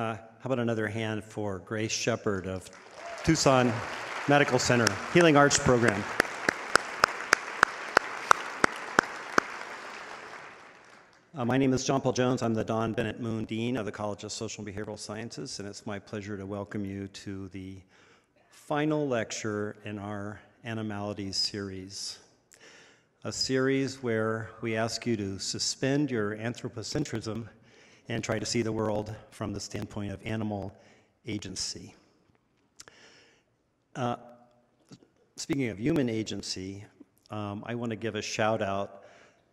Uh, how about another hand for Grace Shepard of Tucson Medical Center Healing Arts Program? Uh, my name is John Paul Jones. I'm the Don Bennett Moon Dean of the College of Social and Behavioral Sciences, and it's my pleasure to welcome you to the final lecture in our Animalities series. A series where we ask you to suspend your anthropocentrism and try to see the world from the standpoint of animal agency. Uh, speaking of human agency, um, I want to give a shout out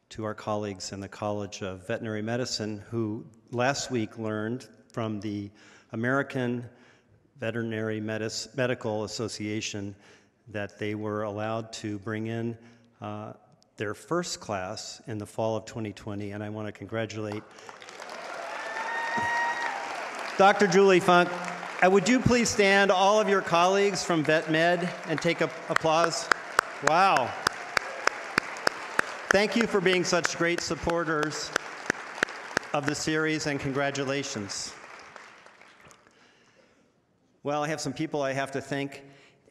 to our colleagues in the College of Veterinary Medicine who last week learned from the American Veterinary Medis- Medical Association that they were allowed to bring in uh, their first class in the fall of 2020, and I want to congratulate Dr. Julie Funk, uh, would you please stand, all of your colleagues from Vet Med, and take a, applause? Wow. Thank you for being such great supporters of the series, and congratulations. Well, I have some people I have to thank,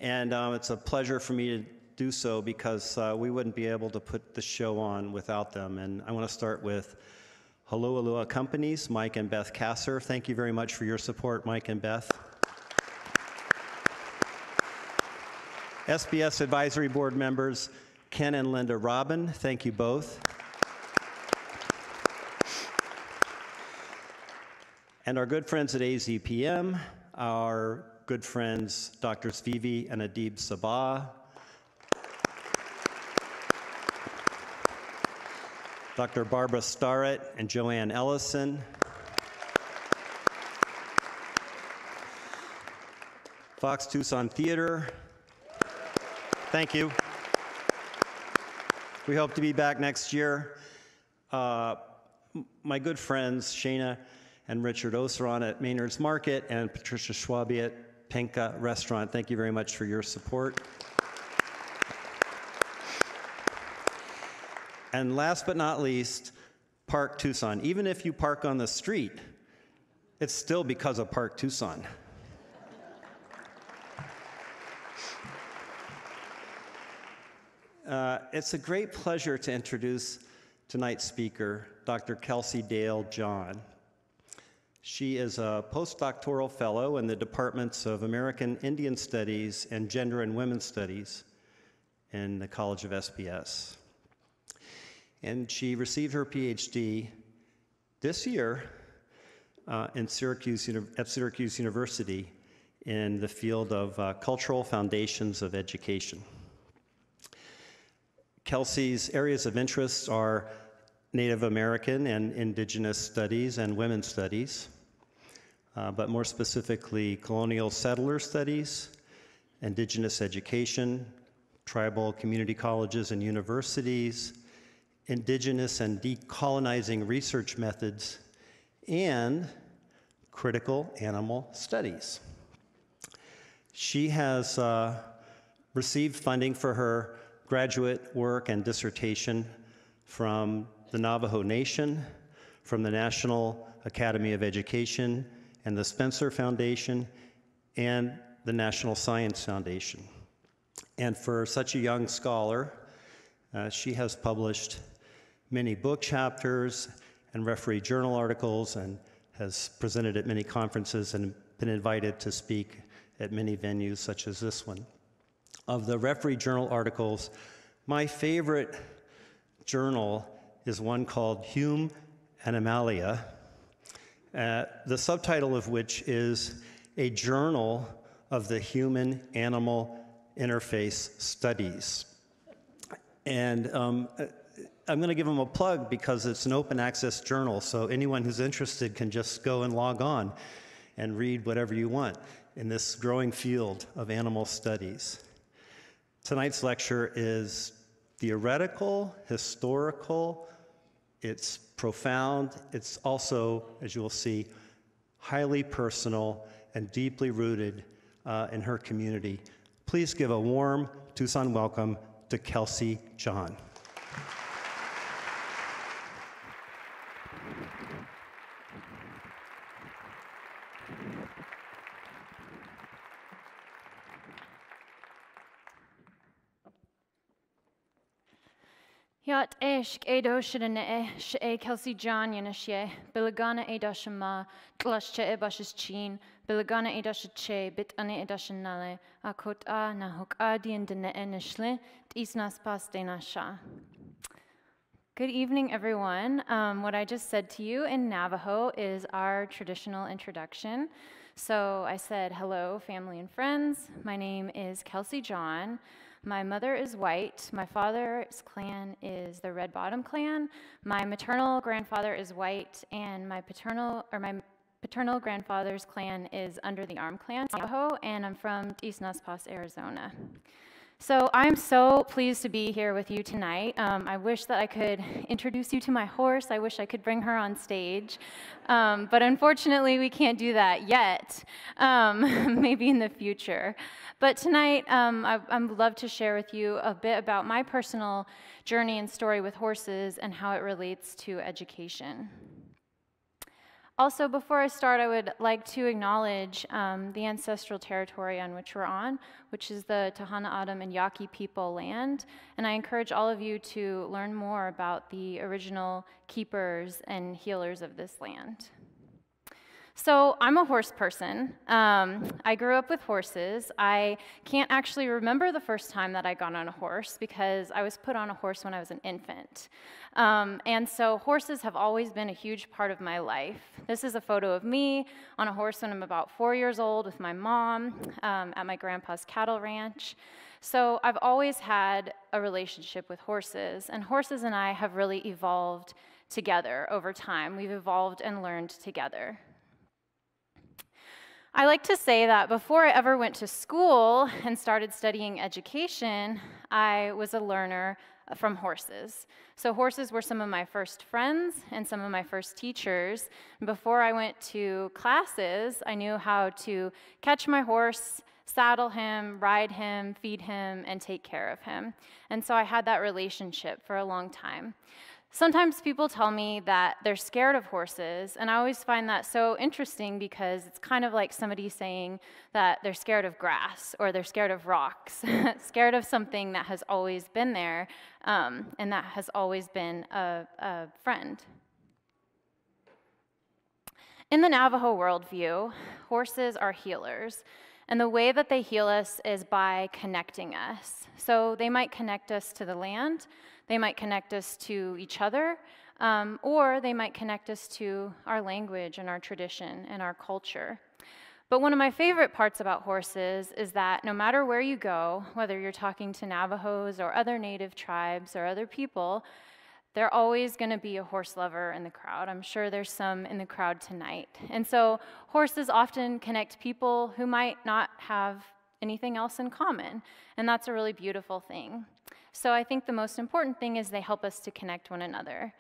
and um, it's a pleasure for me to do so because uh, we wouldn't be able to put the show on without them. And I want to start with Holualoa Companies, Mike and Beth Kasser. Thank you very much for your support, Mike and Beth. SBS Advisory Board members, Ken and Linda Robin, thank you both. And our good friends at AZPM, our good friends Drs. Vivi and Adib Sabah, Dr. Barbara Starrett and Joanne Ellison. Fox Tucson Theater. Thank you. We hope to be back next year. Uh, my good friends, Shana and Richard Oseran at Maynard's Market and Patricia Schwabi at Penca Restaurant, thank you very much for your support. And last but not least, Park Tucson. Even if you park on the street, it's still because of Park Tucson. Uh, it's a great pleasure to introduce tonight's speaker, Dr. Kelsey Dayle John. She is a postdoctoral fellow in the departments of American Indian Studies and Gender and Women's Studies in the College of SBS and she received her PhD this year uh, in Syracuse, at Syracuse University in the field of uh, cultural foundations of education. Kelsey's areas of interest are Native American and Indigenous studies and women's studies, uh, but more specifically, colonial settler studies, Indigenous education, tribal community colleges and universities, indigenous and decolonizing research methods, and critical animal studies. She has uh, received funding for her graduate work and dissertation from the Navajo Nation, from the National Academy of Education, and the Spencer Foundation, and the National Science Foundation. And for such a young scholar, uh, she has published many book chapters and referee journal articles and has presented at many conferences and been invited to speak at many venues such as this one. Of the referee journal articles, my favorite journal is one called Hume Animalia, uh, the subtitle of which is A Journal of the Human Animal Interface Studies. And um, I'm going to give them a plug because it's an open access journal, so anyone who's interested can just go and log on and read whatever you want in this growing field of animal studies. Tonight's lecture is theoretical, historical, it's profound, it's also, as you will see, highly personal and deeply rooted uh, in her community. Please give a warm Tucson welcome to Kelsey John. Kelsey John yanashye bilagana chin bilagana bit ane akot a hok adien dene e nishle tisnas. Good evening, everyone. Um, what I just said to you in Navajo is our traditional introduction. So I said, hello, family and friends. My name is Kelsey John. My mother is white. My father's clan is the Red Bottom clan. My maternal grandfather is white, and my paternal or my paternal grandfather's clan is under the Arm Clan, Navajo, and I'm from East Nez Arizona. So I'm so pleased to be here with you tonight. Um, I wish that I could introduce you to my horse. I wish I could bring her on stage. Um, but unfortunately, we can't do that yet, um, maybe in the future. But tonight, um, I, I'd love to share with you a bit about my personal journey and story with horses and how it relates to education. Also, before I start, I would like to acknowledge um, the ancestral territory on which we're on, which is the Tohono O'odham and Yaqui people land. And I encourage all of you to learn more about the original keepers and healers of this land. So I'm a horse person. Um, I grew up with horses. I can't actually remember the first time that I got on a horse because I was put on a horse when I was an infant. Um, and so horses have always been a huge part of my life. This is a photo of me on a horse when I'm about four years old with my mom um, at my grandpa's cattle ranch. So I've always had a relationship with horses, and horses and I have really evolved together over time. We've evolved and learned together. I like to say that before I ever went to school and started studying education, I was a learner from horses. So, horses were some of my first friends and some of my first teachers. Before I went to classes, I knew how to catch my horse, saddle him, ride him, feed him, and take care of him. And so I had that relationship for a long time. Sometimes people tell me that they're scared of horses, and I always find that so interesting because it's kind of like somebody saying that they're scared of grass or they're scared of rocks, scared of something that has always been there um, and that has always been a, a friend. In the Navajo worldview, horses are healers. And the way that they heal us is by connecting us. So they might connect us to the land, they might connect us to each other, um, or they might connect us to our language and our tradition and our culture. But one of my favorite parts about horses is that no matter where you go, whether you're talking to Navajos or other native tribes or other people, there's always going to be a horse lover in the crowd. I'm sure there's some in the crowd tonight. And so horses often connect people who might not have anything else in common. And that's a really beautiful thing. So I think the most important thing is they help us to connect one another.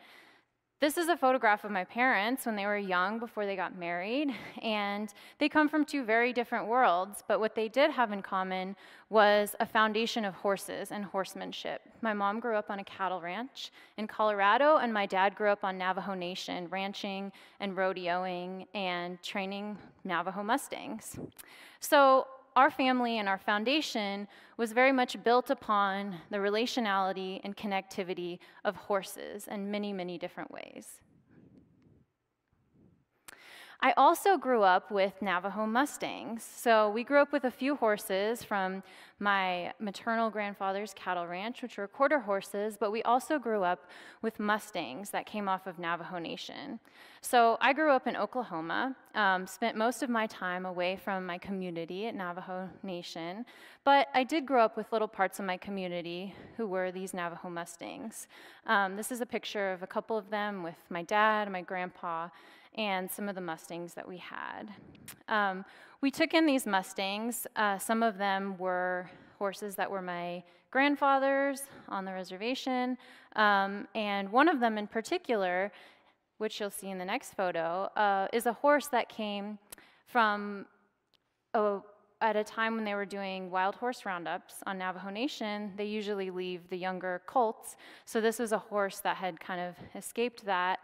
This is a photograph of my parents when they were young before they got married, and they come from two very different worlds, but what they did have in common was a foundation of horses and horsemanship. My mom grew up on a cattle ranch in Colorado, and my dad grew up on Navajo Nation, ranching and rodeoing and training Navajo Mustangs. So our family and our foundation was very much built upon the relationality and connectivity of horses in many, many different ways. I also grew up with Navajo Mustangs. So we grew up with a few horses from my maternal grandfather's cattle ranch, which were quarter horses, but we also grew up with Mustangs that came off of Navajo Nation. So I grew up in Oklahoma, um, spent most of my time away from my community at Navajo Nation, but I did grow up with little parts of my community who were these Navajo Mustangs. Um, this is a picture of a couple of them with my dad, and my grandpa, and some of the Mustangs that we had. Um, we took in these Mustangs. Uh, some of them were horses that were my grandfather's on the reservation, um, and one of them in particular, which you'll see in the next photo, uh, is a horse that came from a, at a time when they were doing wild horse roundups on Navajo Nation, they usually leave the younger colts. So this was a horse that had kind of escaped that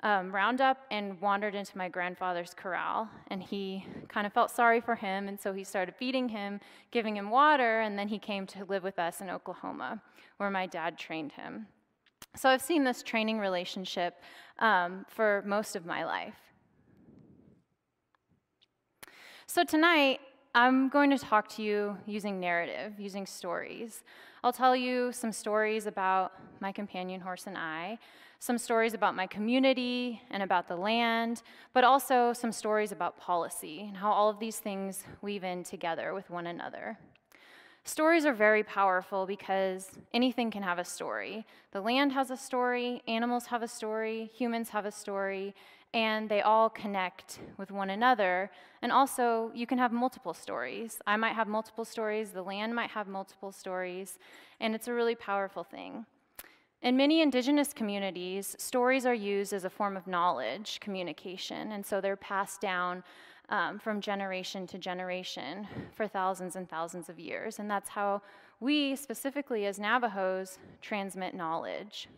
um, Roundup and wandered into my grandfather's corral. And he kind of felt sorry for him, and so he started feeding him, giving him water, and then he came to live with us in Oklahoma, where my dad trained him. So I've seen this training relationship um, for most of my life. So tonight, I'm going to talk to you using narrative, using stories. I'll tell you some stories about my companion horse and I, some stories about my community and about the land, but also some stories about policy and how all of these things weave in together with one another. Stories are very powerful because anything can have a story. The land has a story, animals have a story, humans have a story, and they all connect with one another. And also, you can have multiple stories. I might have multiple stories, the land might have multiple stories, and it's a really powerful thing. In many indigenous communities, stories are used as a form of knowledge communication, and so they're passed down um, from generation to generation for thousands and thousands of years. And that's how we, specifically as Navajos, transmit knowledge.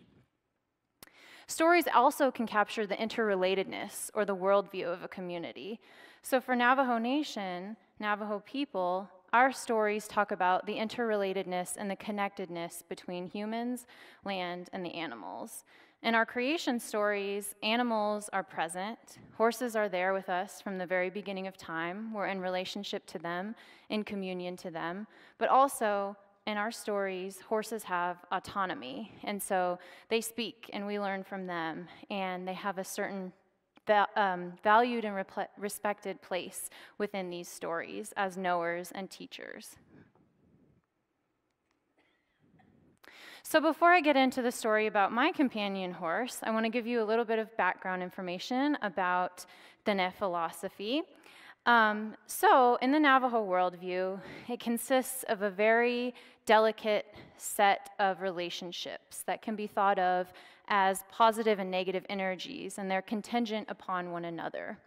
Stories also can capture the interrelatedness or the worldview of a community. So for Navajo Nation, Navajo people, our stories talk about the interrelatedness and the connectedness between humans, land, and the animals. In our creation stories, animals are present. Horses are there with us from the very beginning of time. We're in relationship to them, in communion to them. But also, in our stories, horses have autonomy. And so they speak, and we learn from them. And they have a certain um, valued and respected place within these stories as knowers and teachers. So, before I get into the story about my companion horse, I want to give you a little bit of background information about Dene philosophy. Um, so, in the Navajo worldview, it consists of a very delicate set of relationships that can be thought of as positive and negative energies, and they're contingent upon one another.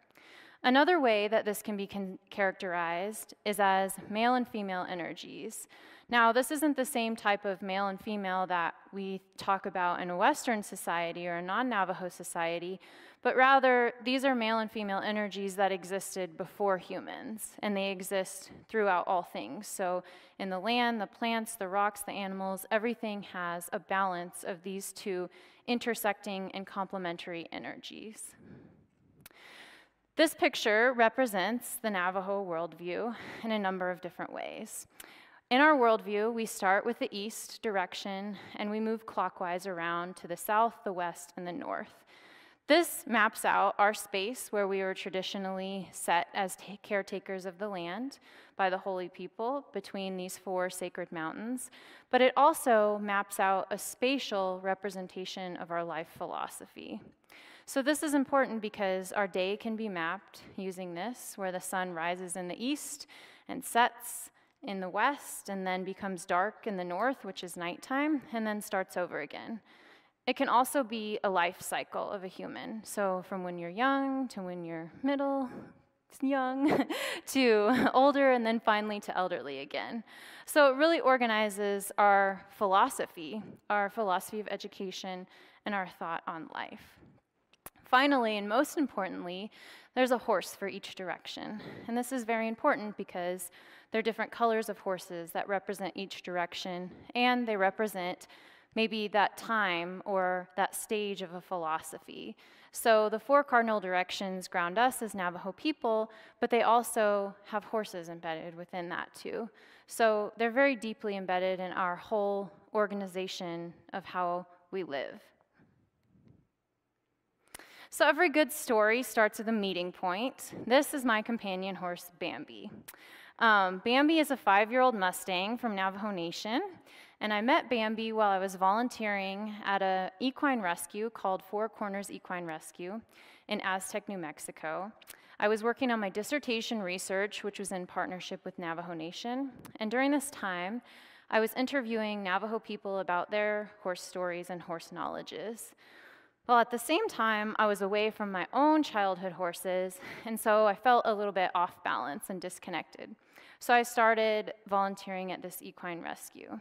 Another way that this can be con- characterized is as male and female energies. Now, this isn't the same type of male and female that we talk about in a Western society or a non Navajo society, but rather these are male and female energies that existed before humans, and they exist throughout all things. So, in the land, the plants, the rocks, the animals, everything has a balance of these two intersecting and complementary energies. This picture represents the Navajo worldview in a number of different ways. In our worldview, we start with the east direction and we move clockwise around to the south, the west, and the north. This maps out our space where we were traditionally set as caretakers of the land by the holy people between these four sacred mountains, but it also maps out a spatial representation of our life philosophy. So, this is important because our day can be mapped using this, where the sun rises in the east and sets in the west and then becomes dark in the north, which is nighttime, and then starts over again. It can also be a life cycle of a human. So, from when you're young to when you're middle, young, to older, and then finally to elderly again. So, it really organizes our philosophy, our philosophy of education, and our thought on life. Finally, and most importantly, there's a horse for each direction. And this is very important because there are different colors of horses that represent each direction, and they represent maybe that time or that stage of a philosophy. So the four cardinal directions ground us as Navajo people, but they also have horses embedded within that too. So they're very deeply embedded in our whole organization of how we live. So every good story starts with a meeting point. This is my companion horse, Bambi. Um, Bambi is a five year old Mustang from Navajo Nation, and I met Bambi while I was volunteering at an equine rescue called Four Corners Equine Rescue in Aztec, New Mexico. I was working on my dissertation research, which was in partnership with Navajo Nation, and during this time, I was interviewing Navajo people about their horse stories and horse knowledges. Well, at the same time, I was away from my own childhood horses, and so I felt a little bit off balance and disconnected. So I started volunteering at this equine rescue.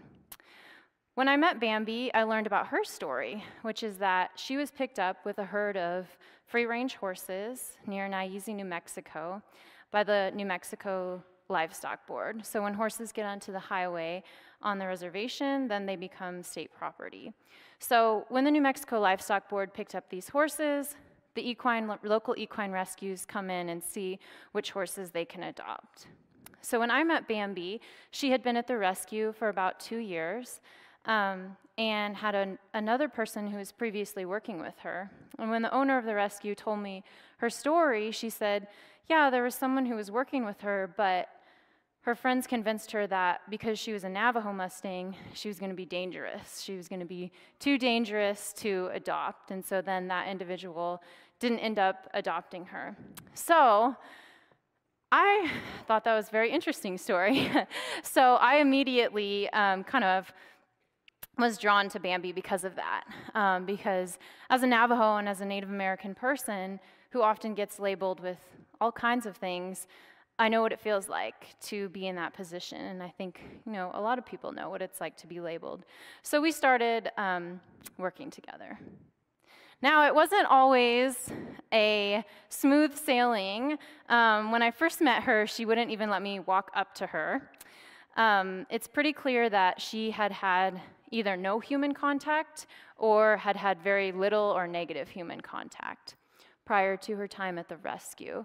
When I met Bambi, I learned about her story, which is that she was picked up with a herd of free range horses near Nageezi, New Mexico, by the New Mexico livestock board. So when horses get onto the highway on the reservation, then they become state property. So when the New Mexico Livestock Board picked up these horses, the equine, local equine rescues come in and see which horses they can adopt. So when I met Bambi, she had been at the rescue for about two years um, and had an, another person who was previously working with her. And when the owner of the rescue told me her story, she said, Yeah, there was someone who was working with her, but her friends convinced her that because she was a Navajo Mustang, she was going to be dangerous. She was going to be too dangerous to adopt. And so then that individual didn't end up adopting her. So I thought that was a very interesting story. so I immediately um, kind of was drawn to Bambi because of that. Um, because as a Navajo and as a Native American person who often gets labeled with all kinds of things, I know what it feels like to be in that position, and I think you know a lot of people know what it's like to be labeled. So we started um, working together. Now, it wasn't always a smooth sailing. Um, when I first met her, she wouldn't even let me walk up to her. Um, it's pretty clear that she had had either no human contact or had had very little or negative human contact prior to her time at the rescue.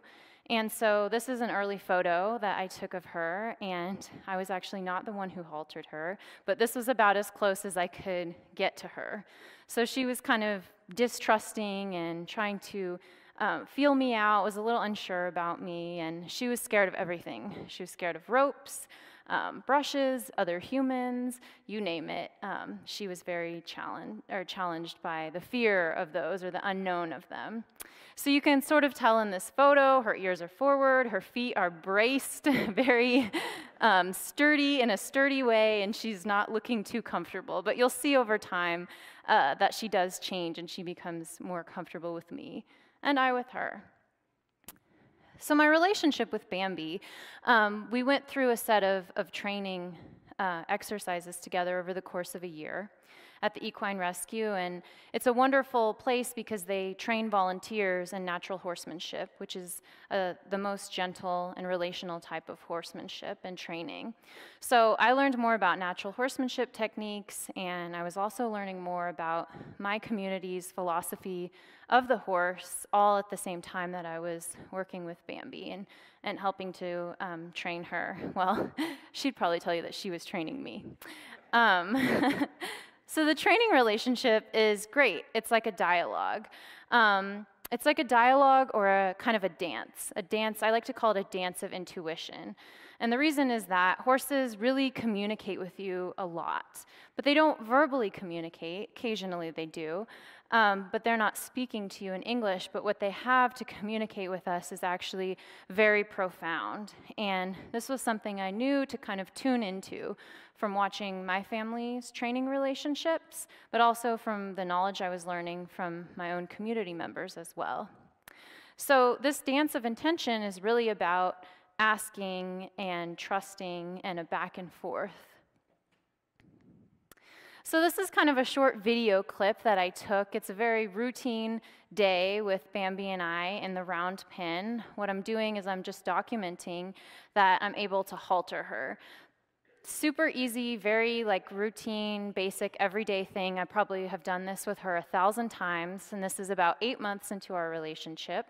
And so this is an early photo that I took of her, and I was actually not the one who haltered her, but this was about as close as I could get to her. So she was kind of distrusting and trying to um, feel me out, was a little unsure about me, and she was scared of everything. She was scared of ropes, um, brushes, other humans, you name it. Um, she was very challenged or challenged by the fear of those or the unknown of them. So you can sort of tell in this photo, her ears are forward, her feet are braced, very um, sturdy in a sturdy way, and she's not looking too comfortable. But you'll see over time uh, that she does change and she becomes more comfortable with me, and I with her. So, my relationship with Bambi, um, we went through a set of, of training uh, exercises together over the course of a year at the Equine Rescue. And it's a wonderful place because they train volunteers in natural horsemanship, which is uh, the most gentle and relational type of horsemanship and training. So I learned more about natural horsemanship techniques, and I was also learning more about my community's philosophy of the horse, all at the same time that I was working with Bambi and, and helping to um, train her. Well, she'd probably tell you that she was training me. Um, So the training relationship is great. It's like a dialogue. Um, it's like a dialogue or a kind of a dance. A dance, I like to call it a dance of intuition. And the reason is that horses really communicate with you a lot, but they don't verbally communicate. Occasionally they do, um, but they're not speaking to you in English. But what they have to communicate with us is actually very profound. And this was something I knew to kind of tune into from watching my family's training relationships, but also from the knowledge I was learning from my own community members as well. So, this dance of intention is really about asking and trusting and a back and forth. So, this is kind of a short video clip that I took. It's a very routine day with Bambi and I in the round pen. What I'm doing is I'm just documenting that I'm able to halter her. Super easy, very like routine, basic, everyday thing. I probably have done this with her a thousand times, and this is about eight months into our relationship.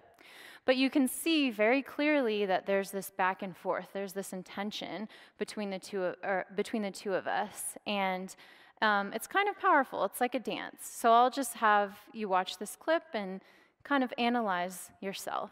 But you can see very clearly that there's this back and forth. There's this intention between the two, or between the two of us, and um, it's kind of powerful. It's like a dance. So I'll just have you watch this clip and kind of analyze yourself.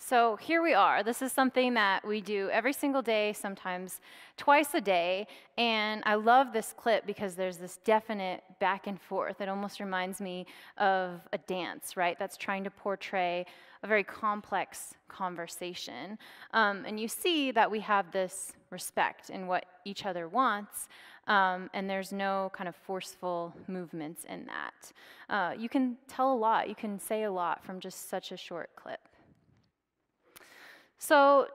So here we are. This is something that we do every single day, sometimes twice a day. And I love this clip because there's this definite back and forth. It almost reminds me of a dance, right? That's trying to portray a very complex conversation. Um, and you see that we have this respect in what each other wants. Um, and there's no kind of forceful movements in that. Uh, you can tell a lot, you can say a lot from just such a short clip. So,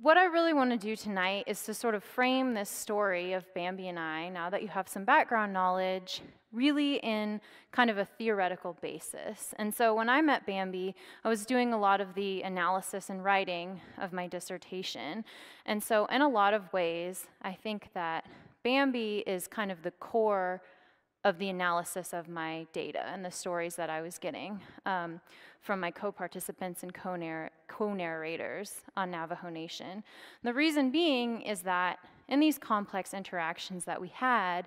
what I really want to do tonight is to sort of frame this story of Bambi and I, now that you have some background knowledge, really in kind of a theoretical basis. And so when I met Bambi, I was doing a lot of the analysis and writing of my dissertation. And so, in a lot of ways, I think that Bambi is kind of the core of the analysis of my data and the stories that I was getting. Um, from my co-participants and co-narrators on Navajo Nation. The reason being is that in these complex interactions that we had,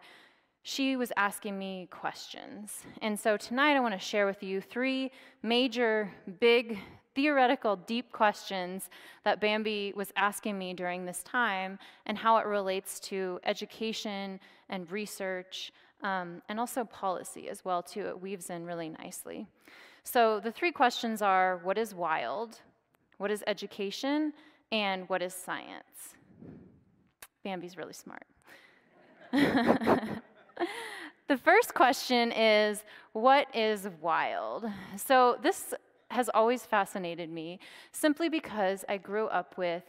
she was asking me questions. And so tonight I want to share with you three major, big, theoretical, deep questions that Bambi was asking me during this time and how it relates to education and research um, and also policy as well too. It weaves in really nicely. So the three questions are what is wild, what is education, and what is science? Bambi's really smart. the first question is what is wild? So this has always fascinated me simply because I grew up with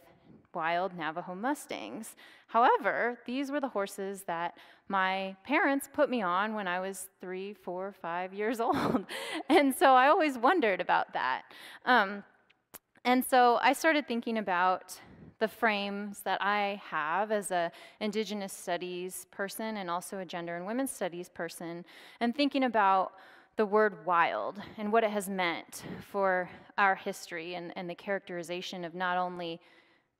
wild Navajo Mustangs. However, these were the horses that my parents put me on when I was three, four, five years old. and so I always wondered about that. Um, and so I started thinking about the frames that I have as a indigenous studies person and also a gender and women's studies person and thinking about the word wild and what it has meant for our history and, and the characterization of not only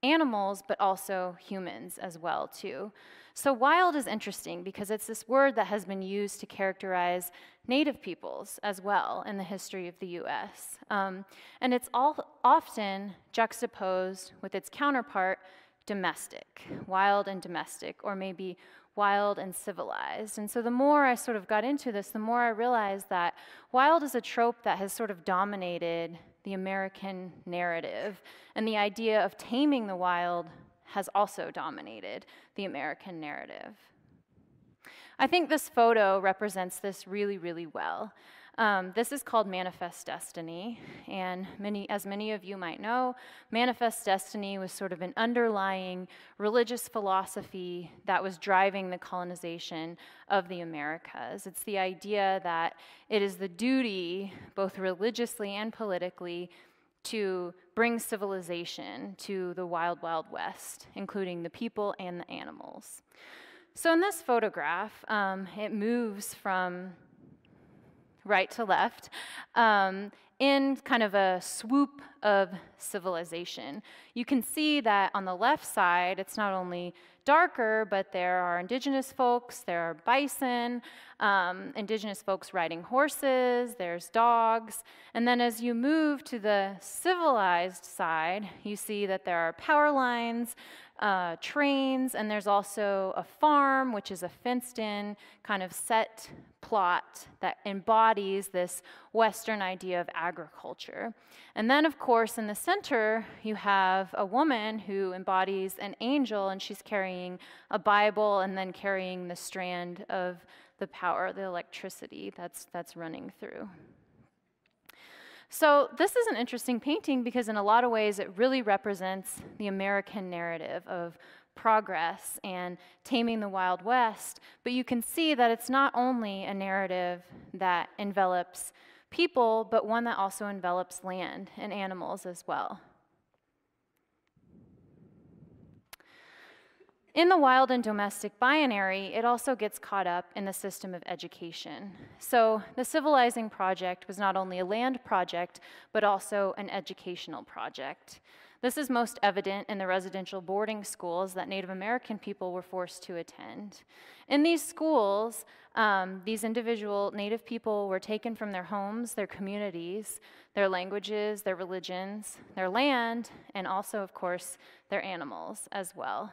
animals, but also humans as well, too. So wild is interesting because it's this word that has been used to characterize native peoples as well in the history of the US. Um, and it's all often juxtaposed with its counterpart, domestic, wild and domestic, or maybe wild and civilized. And so the more I sort of got into this, the more I realized that wild is a trope that has sort of dominated the American narrative. And the idea of taming the wild has also dominated the American narrative. I think this photo represents this really, really well. Um, this is called Manifest Destiny, and many, as many of you might know, Manifest Destiny was sort of an underlying religious philosophy that was driving the colonization of the Americas. It's the idea that it is the duty, both religiously and politically, to bring civilization to the wild, wild west, including the people and the animals. So in this photograph, um, it moves from right to left, um, in kind of a swoop of civilization. You can see that on the left side, it's not only darker, but there are indigenous folks, there are bison, um, indigenous folks riding horses, there's dogs. And then as you move to the civilized side, you see that there are power lines, uh, trains, and there's also a farm, which is a fenced in kind of set plot that embodies this Western idea of agriculture. And then, of course, in the center, you have a woman who embodies an angel, and she's carrying a Bible and then carrying the strand of the power, the electricity that's, that's running through. So, this is an interesting painting because, in a lot of ways, it really represents the American narrative of progress and taming the Wild West. But you can see that it's not only a narrative that envelops people, but one that also envelops land and animals as well. In the wild and domestic binary, it also gets caught up in the system of education. So the Civilizing Project was not only a land project, but also an educational project. This is most evident in the residential boarding schools that Native American people were forced to attend. In these schools, um, these individual Native people were taken from their homes, their communities, their languages, their religions, their land, and also, of course, their animals as well.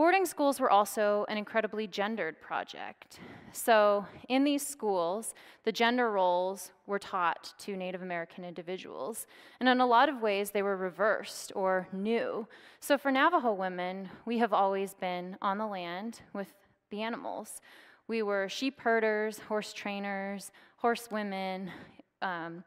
Boarding schools were also an incredibly gendered project. So, in these schools, the gender roles were taught to Native American individuals. And in a lot of ways, they were reversed or new. So, for Navajo women, we have always been on the land with the animals. We were sheep herders, horse trainers, horsewomen, um,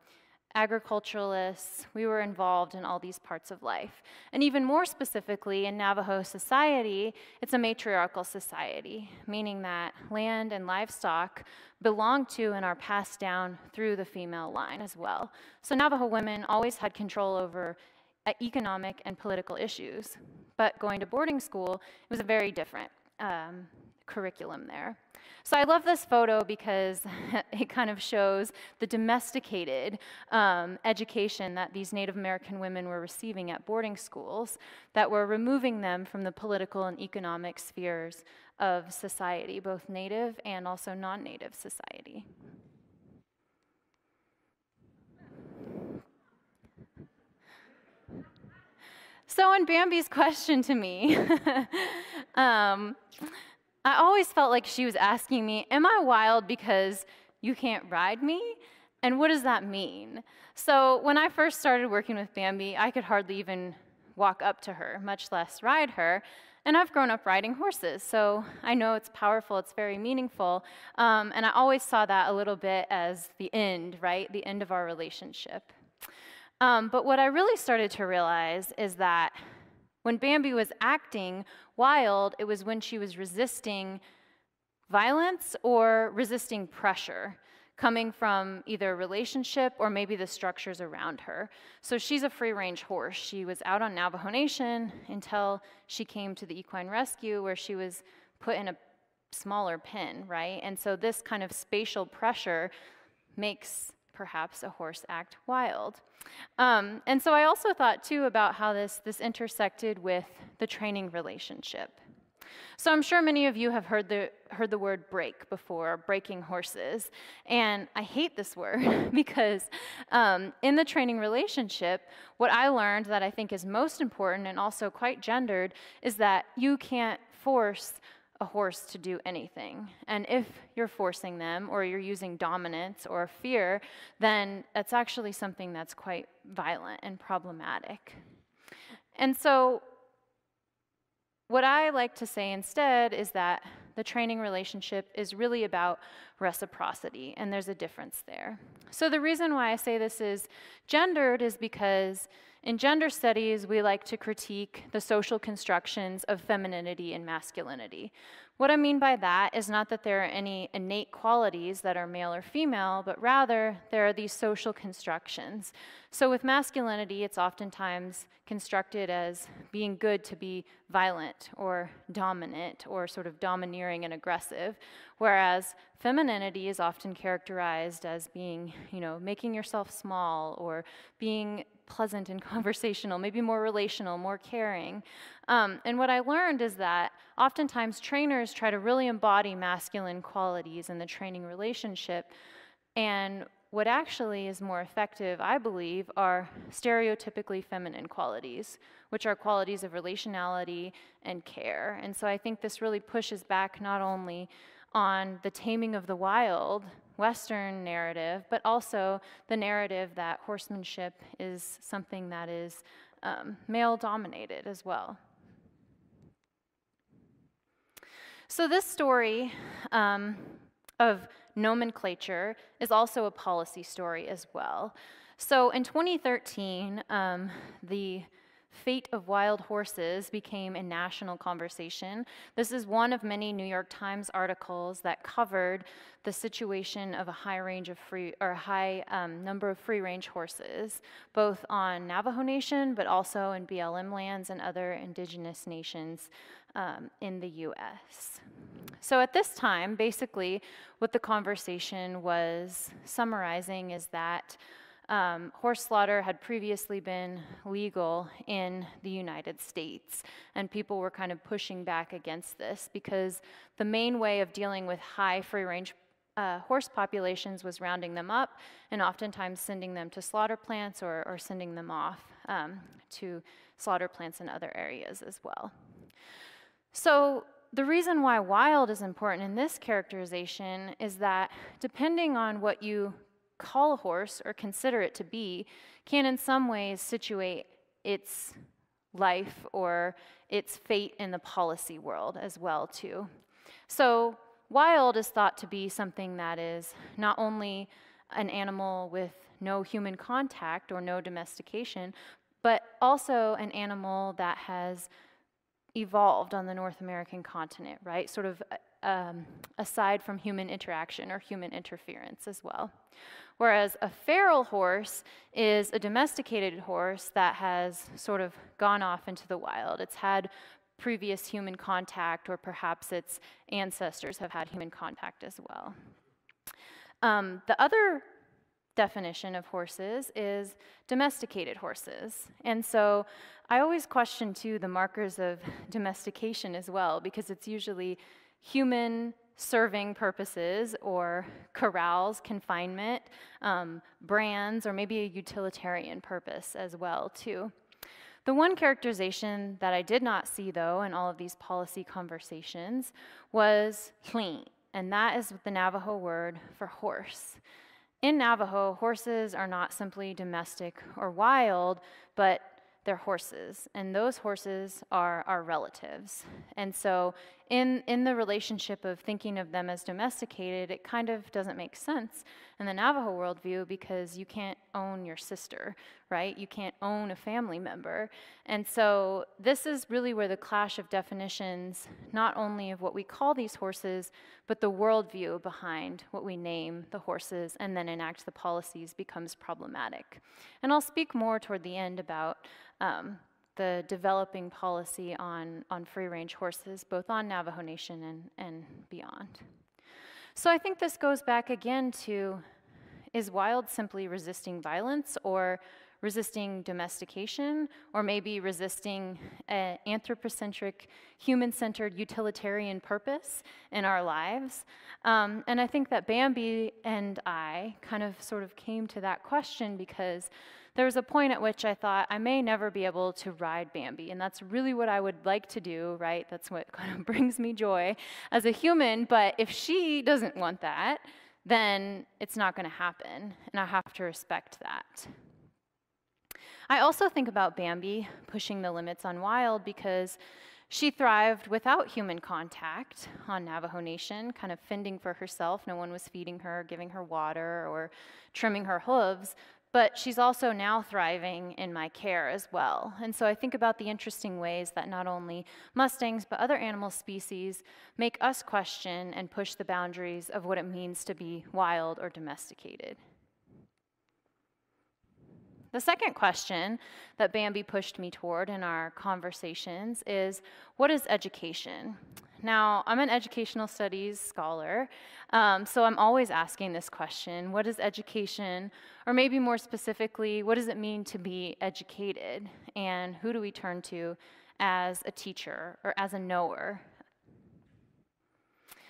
agriculturalists, we were involved in all these parts of life. And even more specifically, in Navajo society, it's a matriarchal society, meaning that land and livestock belong to and are passed down through the female line as well. So Navajo women always had control over uh, economic and political issues. But going to boarding school, it was very different um, curriculum there. So I love this photo because it kind of shows the domesticated um, education that these Native American women were receiving at boarding schools that were removing them from the political and economic spheres of society, both Native and also non Native society. So, in Bambi's question to me, um, I always felt like she was asking me, Am I wild because you can't ride me? And what does that mean? So when I first started working with Bambi, I could hardly even walk up to her, much less ride her. And I've grown up riding horses, so I know it's powerful, it's very meaningful. Um, and I always saw that a little bit as the end, right? The end of our relationship. Um, but what I really started to realize is that when Bambi was acting wild, it was when she was resisting violence or resisting pressure coming from either a relationship or maybe the structures around her. So she's a free range horse. She was out on Navajo Nation until she came to the equine rescue where she was put in a smaller pen, right? And so this kind of spatial pressure makes perhaps a horse act wild. Um, and so I also thought too about how this, this intersected with the training relationship. So I'm sure many of you have heard the, heard the word break before, breaking horses. And I hate this word because um, in the training relationship, what I learned that I think is most important and also quite gendered is that you can't force a horse to do anything. And if you're forcing them or you're using dominance or fear, then it's actually something that's quite violent and problematic. And so, what I like to say instead is that the training relationship is really about reciprocity, and there's a difference there. So, the reason why I say this is gendered is because in gender studies, we like to critique the social constructions of femininity and masculinity. What I mean by that is not that there are any innate qualities that are male or female, but rather there are these social constructions. So with masculinity, it's oftentimes constructed as being good to be violent or dominant or sort of domineering and aggressive, whereas femininity is often characterized as being, you know, making yourself small or being pleasant and conversational, maybe more relational, more caring. Um, and what I learned is that oftentimes trainers try to really embody masculine qualities in the training relationship. And what actually is more effective, I believe, are stereotypically feminine qualities, which are qualities of relationality and care. And so I think this really pushes back not only on the taming of the wild, Western narrative, but also the narrative that horsemanship is something that is um, male dominated as well. So, this story um, of nomenclature is also a policy story as well. So, in 2013, um, the fate of wild horses became a national conversation. This is one of many New York Times articles that covered the situation of a high range of free or high um, number of free range horses, both on Navajo Nation, but also in BLM lands and other indigenous nations um, in the U.S. So at this time, basically, what the conversation was summarizing is that um, horse slaughter had previously been legal in the United States, and people were kind of pushing back against this because the main way of dealing with high free range uh, horse populations was rounding them up and oftentimes sending them to slaughter plants or, or sending them off um, to slaughter plants in other areas as well. So, the reason why wild is important in this characterization is that depending on what you call a horse or consider it to be, can in some ways situate its life or its fate in the policy world as well too. So wild is thought to be something that is not only an animal with no human contact or no domestication, but also an animal that has evolved on the North American continent, right? Sort of uh, um, aside from human interaction or human interference as well. Whereas a feral horse is a domesticated horse that has sort of gone off into the wild. It's had previous human contact, or perhaps its ancestors have had human contact as well. Um, the other definition of horses is domesticated horses. And so I always question, too, the markers of domestication as well, because it's usually human serving purposes or corrals, confinement, um, brands, or maybe a utilitarian purpose as well, too. The one characterization that I did not see, though, in all of these policy conversations was hlin, and that is the Navajo word for horse. In Navajo, horses are not simply domestic or wild, but they're horses, and those horses are our relatives. And so, in, in the relationship of thinking of them as domesticated, it kind of doesn't make sense in the Navajo worldview because you can't own your sister, right? You can't own a family member. And so, this is really where the clash of definitions, not only of what we call these horses, but the worldview behind what we name the horses and then enact the policies becomes problematic. And I'll speak more toward the end about um, the developing policy on, on free range horses, both on Navajo Nation and, and beyond. So I think this goes back again to is wild simply resisting violence or resisting domestication, or maybe resisting an anthropocentric, human centered, utilitarian purpose in our lives. Um, and I think that Bambi and I kind of sort of came to that question because there was a point at which I thought I may never be able to ride Bambi, and that's really what I would like to do, right? That's what kind of brings me joy as a human. But if she doesn't want that, then it's not going to happen, and I have to respect that. I also think about Bambi pushing the limits on wild because she thrived without human contact on Navajo Nation, kind of fending for herself. No one was feeding her, giving her water, or trimming her hooves but she's also now thriving in my care as well. And so I think about the interesting ways that not only Mustangs, but other animal species make us question and push the boundaries of what it means to be wild or domesticated. The second question that Bambi pushed me toward in our conversations is what is education? Now, I'm an educational studies scholar, um, so I'm always asking this question what is education? Or maybe more specifically, what does it mean to be educated? And who do we turn to as a teacher or as a knower?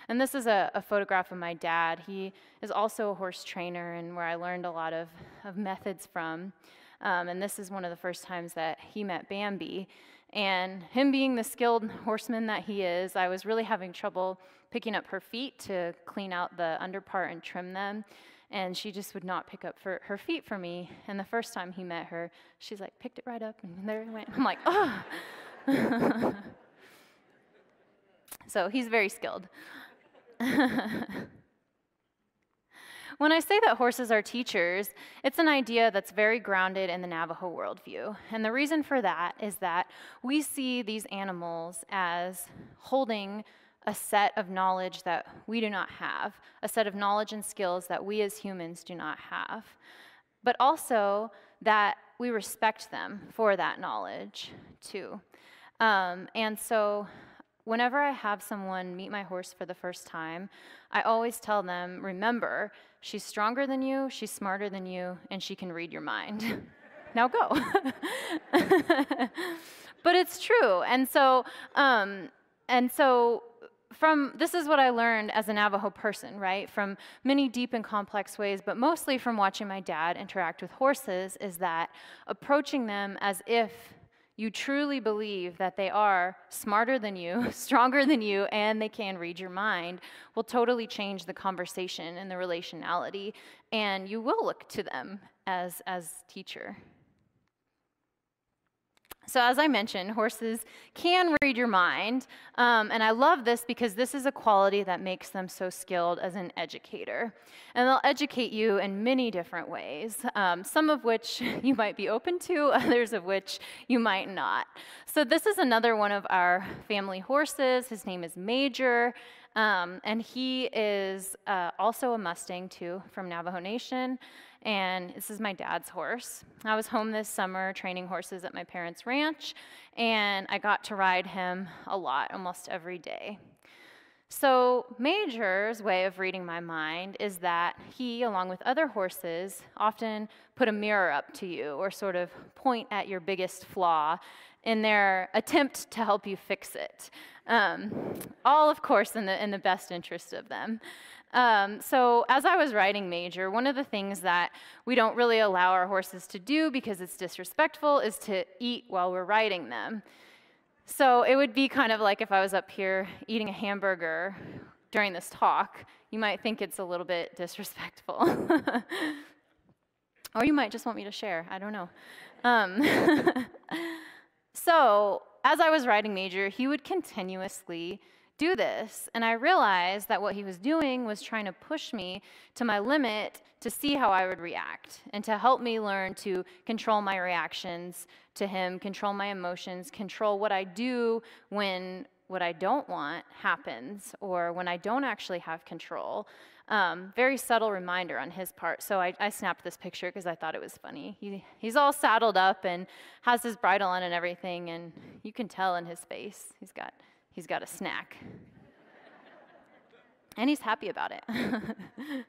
And this is a, a, photograph of my dad. He is also a horse trainer, and where I learned a lot of, of methods from. Um, and this is one of the first times that he met Bambi. And him being the skilled horseman that he is, I was really having trouble picking up her feet to clean out the underpart and trim them. And she just would not pick up for her feet for me. And the first time he met her, she's like, picked it right up, and there it went. I'm like, oh. so he's very skilled. When I say that horses are teachers, it's an idea that's very grounded in the Navajo worldview. And the reason for that is that we see these animals as holding a set of knowledge that we do not have, a set of knowledge and skills that we as humans do not have, but also that we respect them for that knowledge too. Um, and so whenever I have someone meet my horse for the first time, I always tell them remember, she's stronger than you, she's smarter than you, and she can read your mind. now go. but it's true. And so, um, and so from this is what I learned as a Navajo person, right? From many deep and complex ways, but mostly from watching my dad interact with horses, is that approaching them as if you truly believe that they are smarter than you, stronger than you, and they can read your mind will totally change the conversation and the relationality, and you will look to them as as teacher. So, as I mentioned, horses can read your mind. Um, and I love this because this is a quality that makes them so skilled as an educator. And they'll educate you in many different ways, um, some of which you might be open to, others of which you might not. So, this is another one of our family horses. His name is Major. Um, and he is uh, also a Mustang, too, from Navajo Nation and this is my dad's horse. I was home this summer training horses at my parents' ranch, and I got to ride him a lot, almost every day. So, Major's way of reading my mind is that he, along with other horses, often put a mirror up to you or sort of point at your biggest flaw in their attempt to help you fix it. Um, all, of course, in the, in the best interest of them. Um, so as I was riding Major, one of the things that we don't really allow our horses to do because it's disrespectful is to eat while we're riding them. So it would be kind of like if I was up here eating a hamburger during this talk, you might think it's a little bit disrespectful. or you might just want me to share, I don't know. Um, so as I was riding Major, he would continuously do this. And I realized that what he was doing was trying to push me to my limit to see how I would react and to help me learn to control my reactions to him, control my emotions, control what I do when what I don't want happens or when I don't actually have control. Um, very subtle reminder on his part. So I, I snapped this picture because I thought it was funny. He, he's all saddled up and has his bridle on and everything, and you can tell in his face. He's got he's got a snack. and he's happy about it.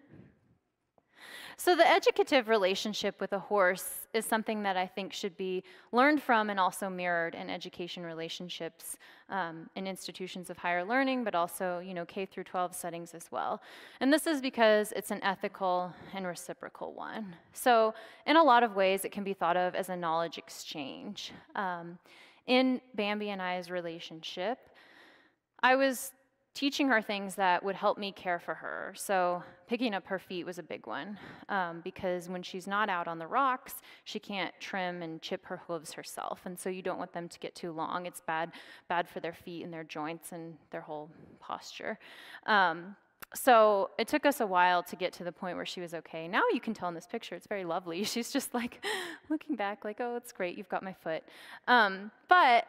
so, the educative relationship with a horse is something that I think should be learned from and also mirrored in education relationships um, in institutions of higher learning, but also, you know, K through 12 settings as well. And this is because it's an ethical and reciprocal one. So, in a lot of ways, it can be thought of as a knowledge exchange. Um, in Bambi and I's relationship, I was teaching her things that would help me care for her. So picking up her feet was a big one um, because when she's not out on the rocks, she can't trim and chip her hooves herself, and so you don't want them to get too long. It's bad, bad for their feet and their joints and their whole posture. Um, so it took us a while to get to the point where she was okay. Now you can tell in this picture, it's very lovely. She's just like looking back, like, oh, it's great, you've got my foot. Um, but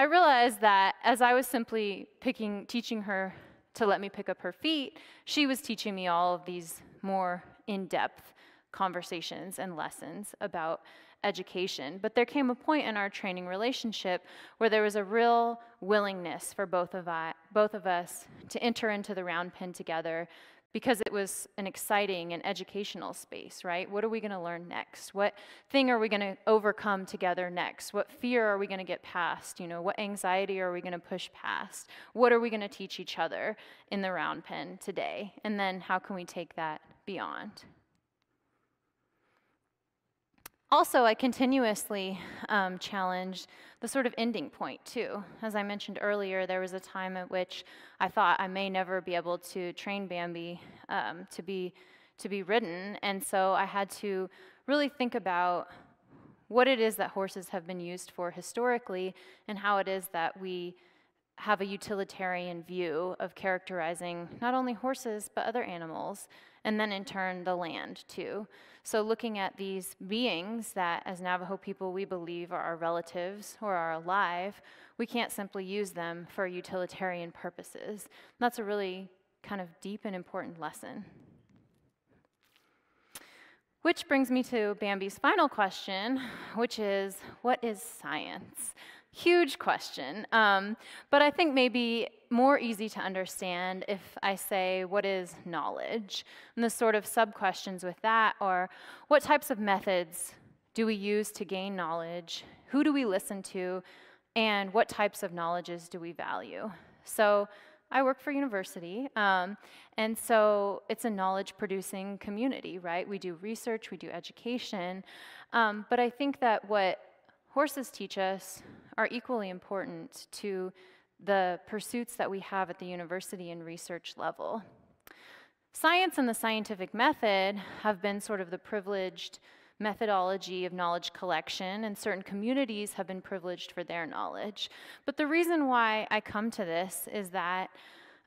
I realized that as I was simply picking, teaching her to let me pick up her feet, she was teaching me all of these more in depth conversations and lessons about education. But there came a point in our training relationship where there was a real willingness for both of, I, both of us to enter into the round pen together because it was an exciting and educational space, right? What are we going to learn next? What thing are we going to overcome together next? What fear are we going to get past? You know, what anxiety are we going to push past? What are we going to teach each other in the round pen today? And then how can we take that beyond? Also, I continuously um, challenged the sort of ending point, too. As I mentioned earlier, there was a time at which I thought I may never be able to train Bambi um, to, be, to be ridden, and so I had to really think about what it is that horses have been used for historically and how it is that we have a utilitarian view of characterizing not only horses but other animals and then in turn the land too. So, looking at these beings that, as Navajo people, we believe are our relatives or are alive, we can't simply use them for utilitarian purposes. That's a really kind of deep and important lesson. Which brings me to Bambi's final question, which is what is science? huge question. Um, but I think maybe more easy to understand if I say, what is knowledge? And the sort of sub questions with that are what types of methods do we use to gain knowledge? Who do we listen to? And what types of knowledges do we value? So I work for university, um, and so it's a knowledge producing community, right? We do research, we do education, um, but I think that what horses teach us are equally important to the pursuits that we have at the university and research level. Science and the scientific method have been sort of the privileged methodology of knowledge collection, and certain communities have been privileged for their knowledge. But the reason why I come to this is that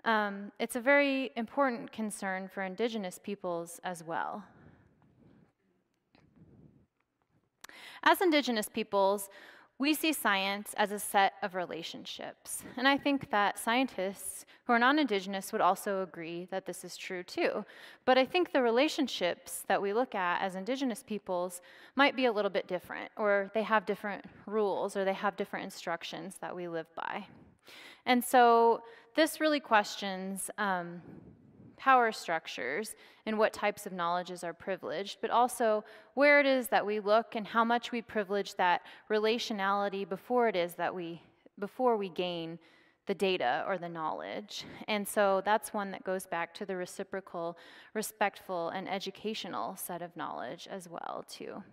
um, it's a very important concern for Indigenous peoples as well. As Indigenous peoples, we see science as a set of relationships. And I think that scientists who are non Indigenous would also agree that this is true too. But I think the relationships that we look at as Indigenous peoples might be a little bit different, or they have different rules, or they have different instructions that we live by. And so this really questions um, power structures and what types of knowledges are privileged, but also where it is that we look and how much we privilege that relationality before it is that we before we gain the data or the knowledge. And so that's one that goes back to the reciprocal, respectful, and educational set of knowledge as well, too.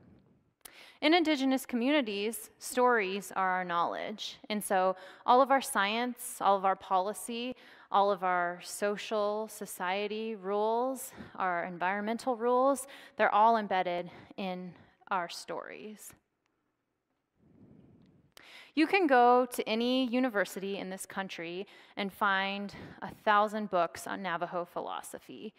In Indigenous communities, stories are our knowledge. And so all of our science, all of our policy, all of our social society rules, our environmental rules, they're all embedded in our stories. You can go to any university in this country and find a thousand books on Navajo philosophy.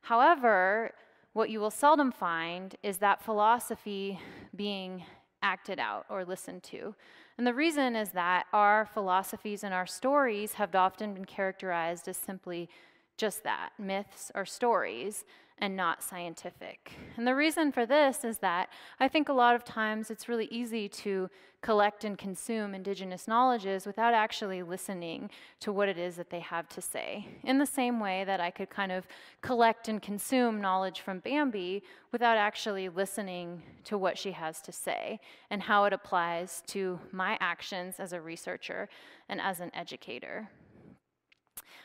However, what you will seldom find is that philosophy being acted out or listened to. And the reason is that our philosophies and our stories have often been characterized as simply just that myths or stories and not scientific. And the reason for this is that I think a lot of times it's really easy to collect and consume indigenous knowledges without actually listening to what it is that they have to say. In the same way that I could kind of collect and consume knowledge from Bambi without actually listening to what she has to say and how it applies to my actions as a researcher and as an educator.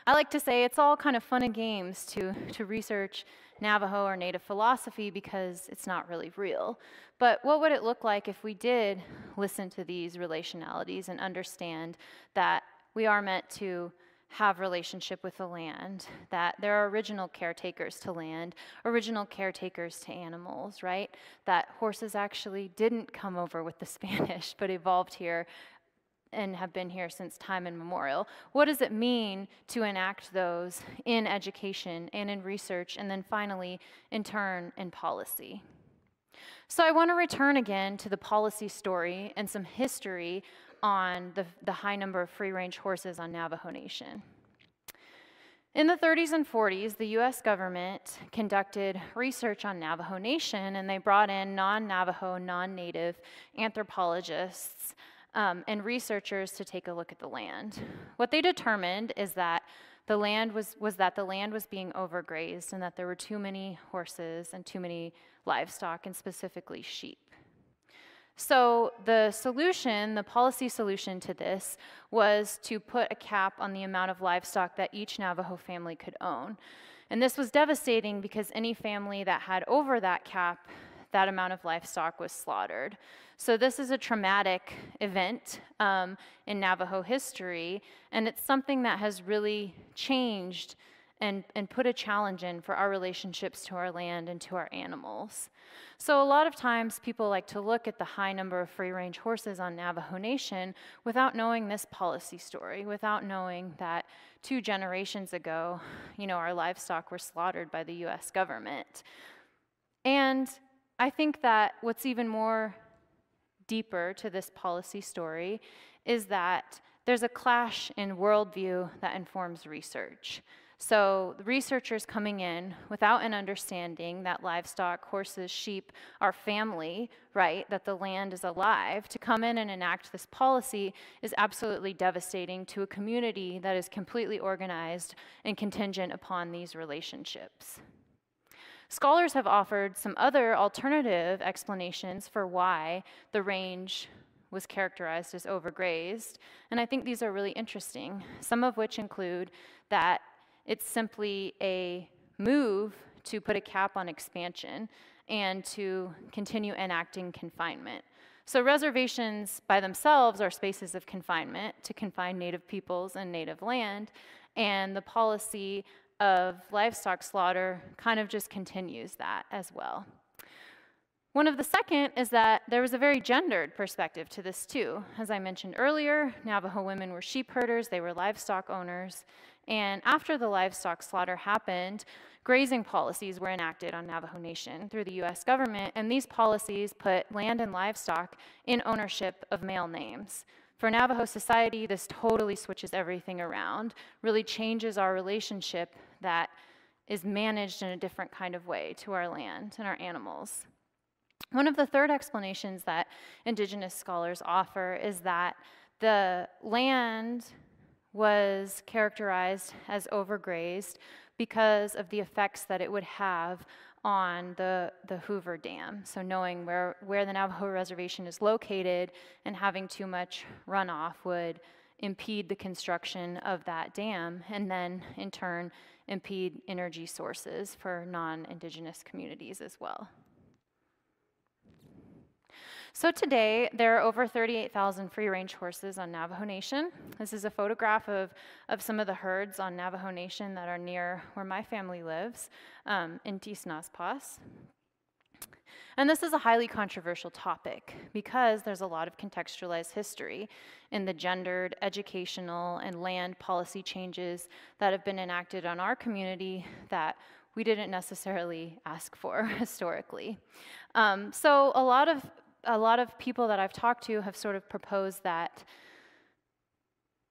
I like to say it's all kind of fun and games to, to research Navajo or Native philosophy because it's not really real. But what would it look like if we did listen to these relationalities and understand that we are meant to have relationship with the land, that there are original caretakers to land, original caretakers to animals, right? That horses actually didn't come over with the Spanish, but evolved here and have been here since time immemorial. What does it mean to enact those in education and in research, and then finally, in turn, in policy? So I want to return again to the policy story and some history on the, the high number of free range horses on Navajo Nation. In the 30s and 40s, the US government conducted research on Navajo Nation and they brought in non Navajo, non native anthropologists um, and researchers to take a look at the land. What they determined is that the land was, was that the land was being overgrazed and that there were too many horses and too many livestock, and specifically sheep. So, the solution, the policy solution to this, was to put a cap on the amount of livestock that each Navajo family could own. And this was devastating because any family that had over that cap that amount of livestock was slaughtered. So, this is a traumatic event um, in Navajo history, and it's something that has really changed and, and put a challenge in for our relationships to our land and to our animals. So, a lot of times people like to look at the high number of free range horses on Navajo Nation without knowing this policy story, without knowing that two generations ago, you know, our livestock were slaughtered by the US government. And I think that what's even more deeper to this policy story is that there's a clash in worldview that informs research. So, researchers coming in without an understanding that livestock, horses, sheep are family, right, that the land is alive, to come in and enact this policy is absolutely devastating to a community that is completely organized and contingent upon these relationships. Scholars have offered some other alternative explanations for why the range was characterized as overgrazed, and I think these are really interesting, some of which include that it's simply a move to put a cap on expansion and to continue enacting confinement. So, reservations by themselves are spaces of confinement to confine Native peoples and Native land, and the policy of livestock slaughter kind of just continues that as well. One of the second is that there was a very gendered perspective to this too. As I mentioned earlier, Navajo women were sheep herders, they were livestock owners, and after the livestock slaughter happened, grazing policies were enacted on Navajo Nation through the US government, and these policies put land and livestock in ownership of male names. For Navajo society, this totally switches everything around, really changes our relationship that is managed in a different kind of way to our land and our animals. One of the third explanations that indigenous scholars offer is that the land was characterized as overgrazed because of the effects that it would have on the, the Hoover Dam. So knowing where, where the Navajo Reservation is located and having too much runoff would impede the construction of that dam and then in turn impede energy sources for non-indigenous communities as well. So today, there are over 38,000 free-range horses on Navajo Nation. This is a photograph of, of some of the herds on Navajo Nation that are near where my family lives, um, in Tisnazpas. And this is a highly controversial topic because there's a lot of contextualized history in the gendered, educational, and land policy changes that have been enacted on our community that we didn't necessarily ask for historically. Um, so a lot of a lot of people that I've talked to have sort of proposed that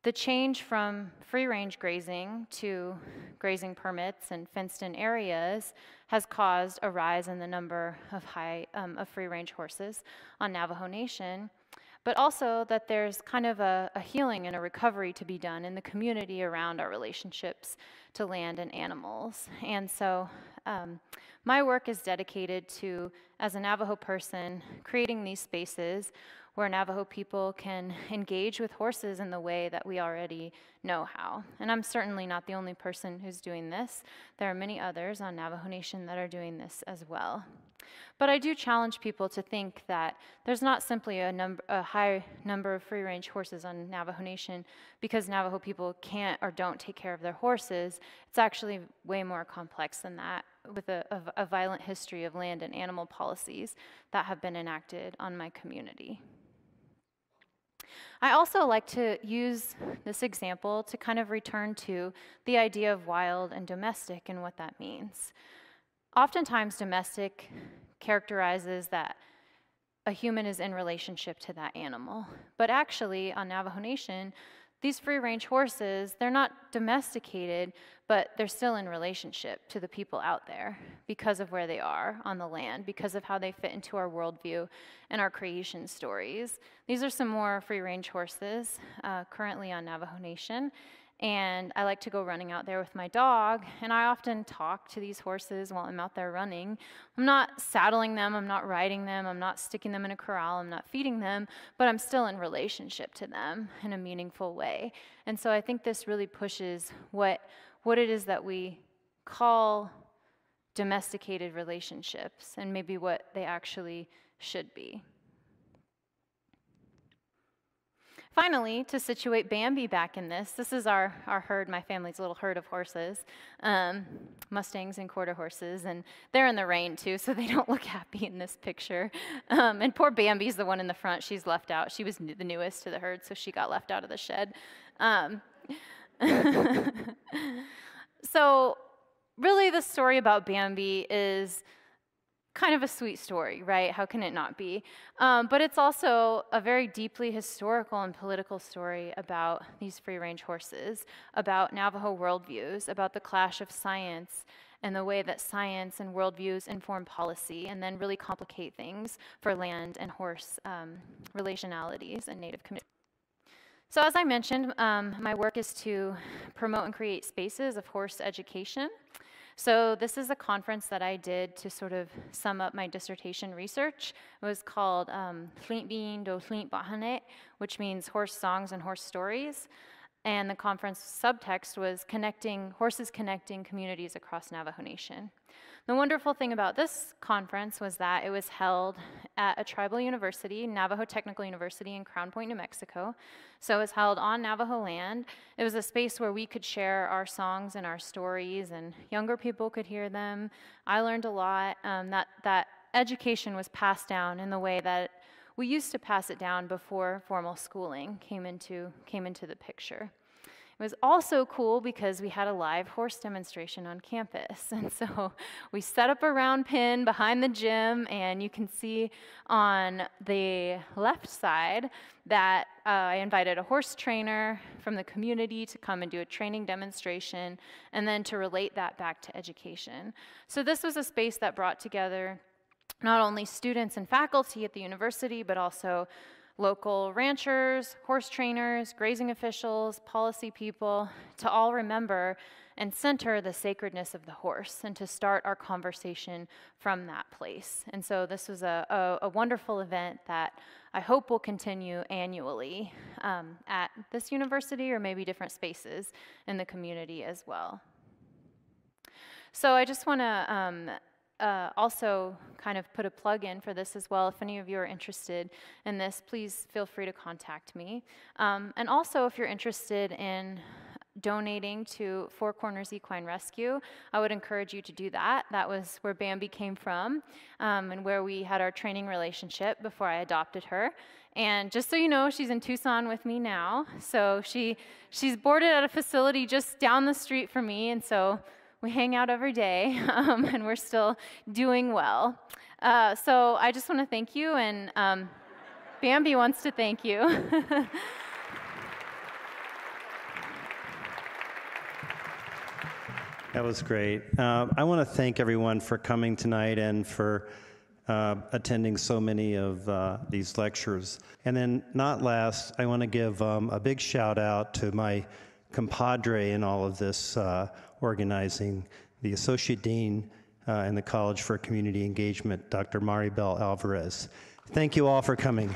the change from free range grazing to grazing permits and fenced in areas has caused a rise in the number of high um, of free range horses on Navajo Nation, but also that there's kind of a, a healing and a recovery to be done in the community around our relationships to land and animals. And so um, my work is dedicated to, as a Navajo person, creating these spaces where Navajo people can engage with horses in the way that we already know how. And I'm certainly not the only person who's doing this. There are many others on Navajo Nation that are doing this as well. But I do challenge people to think that there's not simply a, number, a high number of free range horses on Navajo Nation because Navajo people can't or don't take care of their horses. It's actually way more complex than that with a, a, a violent history of land and animal policies that have been enacted on my community. I also like to use this example to kind of return to the idea of wild and domestic and what that means. Oftentimes, domestic characterizes that a human is in relationship to that animal. But actually, on Navajo Nation, these free range horses, they're not domesticated, but they're still in relationship to the people out there because of where they are on the land, because of how they fit into our worldview and our creation stories. These are some more free range horses uh, currently on Navajo Nation. And I like to go running out there with my dog, and I often talk to these horses while I'm out there running. I'm not saddling them, I'm not riding them, I'm not sticking them in a corral, I'm not feeding them, but I'm still in relationship to them in a meaningful way. And so I think this really pushes what, what it is that we call domesticated relationships and maybe what they actually should be. Finally, to situate Bambi back in this, this is our, our herd, my family's little herd of horses, um, Mustangs and quarter horses, and they're in the rain too, so they don't look happy in this picture. Um, and poor Bambi's the one in the front, she's left out. She was the newest to the herd, so she got left out of the shed. Um, so, really, the story about Bambi is kind of a sweet story, right? How can it not be? Um, but it's also a very deeply historical and political story about these free range horses, about Navajo worldviews, about the clash of science and the way that science and worldviews inform policy and then really complicate things for land and horse um, relationalities and Native communities. So, as I mentioned, um, my work is to promote and create spaces of horse education. So this is a conference that I did to sort of sum up my dissertation research. It was called um, Bean Do Flint Bahane, which means horse songs and horse stories. And the conference subtext was connecting horses connecting communities across Navajo Nation. The wonderful thing about this conference was that it was held at a tribal university, Navajo Technical University in Crownpoint, New Mexico. So it was held on Navajo land. It was a space where we could share our songs and our stories, and younger people could hear them. I learned a lot. Um, that, that education was passed down in the way that we used to pass it down before formal schooling came into, came into the picture. It was also cool because we had a live horse demonstration on campus. And so we set up a round pen behind the gym, and you can see on the left side that uh, I invited a horse trainer from the community to come and do a training demonstration, and then to relate that back to education. So this was a space that brought together not only students and faculty at the university, but also local ranchers, horse trainers, grazing officials, policy people, to all remember and center the sacredness of the horse and to start our conversation from that place. And so this was a, a, a wonderful event that I hope will continue annually um, at this university or maybe different spaces in the community as well. So I just want to um, uh, also kind of put a plug in for this as well. If any of you are interested in this, please feel free to contact me. Um, and also, if you're interested in donating to Four Corners Equine Rescue, I would encourage you to do that. That was where Bambi came from um, and where we had our training relationship before I adopted her. And just so you know, she's in Tucson with me now. So she she's boarded at a facility just down the street from me, and so we hang out every day, um, and we're still doing well. Uh, so I just want to thank you, and um, Bambi wants to thank you. that was great. Uh, I want to thank everyone for coming tonight and for uh, attending so many of uh, these lectures. And then, not last, I want to give um, a big shout out to my compadre in all of this uh, organizing, the Associate Dean uh, in the College for Community Engagement, Dr. Maribel Alvarez. Thank you all for coming.